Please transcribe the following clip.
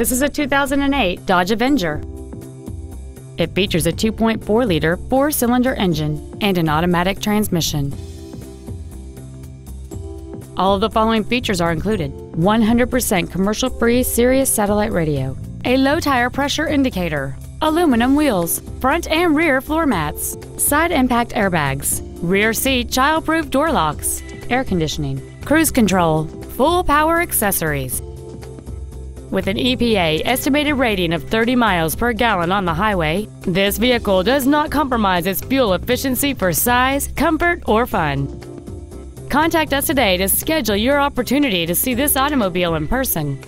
This is a 2008 Dodge Avenger. It features a 2.4 liter four cylinder engine and an automatic transmission. All of the following features are included 100% commercial free Sirius satellite radio, a low tire pressure indicator, aluminum wheels, front and rear floor mats, side impact airbags, rear seat child proof door locks, air conditioning, cruise control, full power accessories. With an EPA estimated rating of 30 miles per gallon on the highway, this vehicle does not compromise its fuel efficiency for size, comfort, or fun. Contact us today to schedule your opportunity to see this automobile in person.